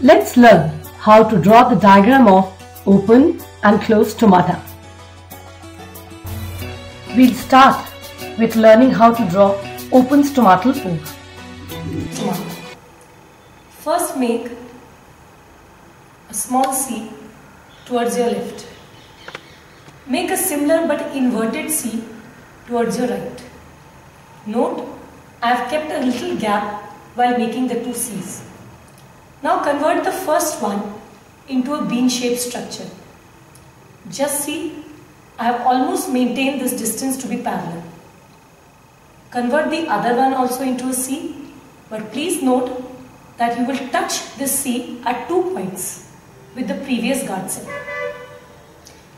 Let's learn how to draw the diagram of open and closed stomata. We'll start with learning how to draw open stomatal pore. First make a small C towards your left. Make a similar but inverted C towards your right. Note, I have kept a little gap while making the two C's. Now convert the first one into a bean-shaped structure. Just see, I have almost maintained this distance to be parallel. Convert the other one also into a C, but please note that you will touch this C at two points with the previous guard cell.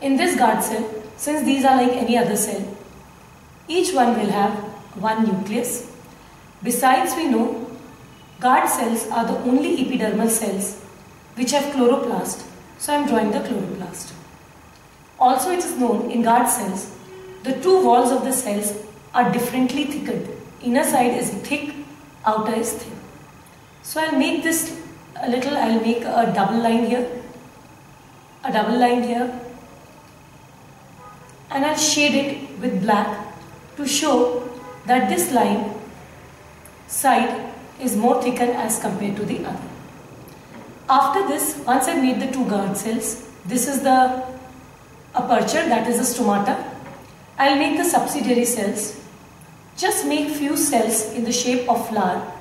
In this guard cell, since these are like any other cell, each one will have one nucleus. Besides, we know Guard cells are the only epidermal cells which have chloroplast, so I am drawing the chloroplast. Also it is known in guard cells, the two walls of the cells are differently thickened. Inner side is thick, outer is thin. So I'll make this a little, I'll make a double line here, a double line here and I'll shade it with black to show that this line side is more thickened as compared to the other. After this, once I made the two guard cells, this is the aperture that is the stomata. I'll make the subsidiary cells. Just make few cells in the shape of flower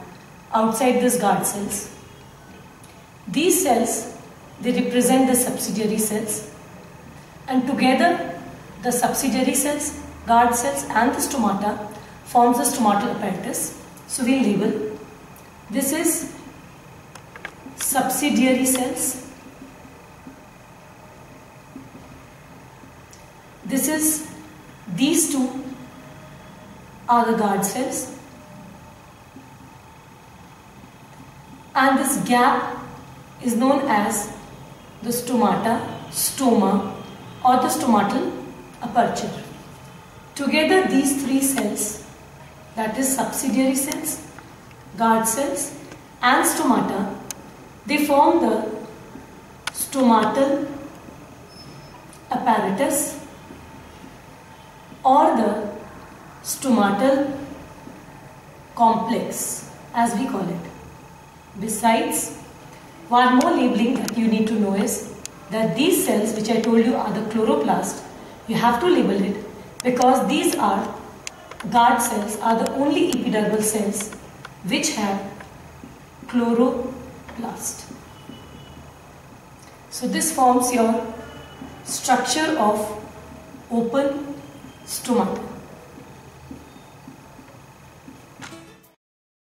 outside this guard cells. These cells, they represent the subsidiary cells and together the subsidiary cells, guard cells and the stomata forms the stomatal apparatus. So we'll label this is subsidiary cells. This is, these two are the guard cells. And this gap is known as the stomata, stoma or the stomatal aperture. Together these three cells that is subsidiary cells guard cells and stomata, they form the stomatal apparatus or the stomatal complex as we call it. Besides, one more labeling that you need to know is that these cells which I told you are the chloroplast, you have to label it because these are guard cells are the only epidermal cells which have chloroplast. So this forms your structure of open stomata.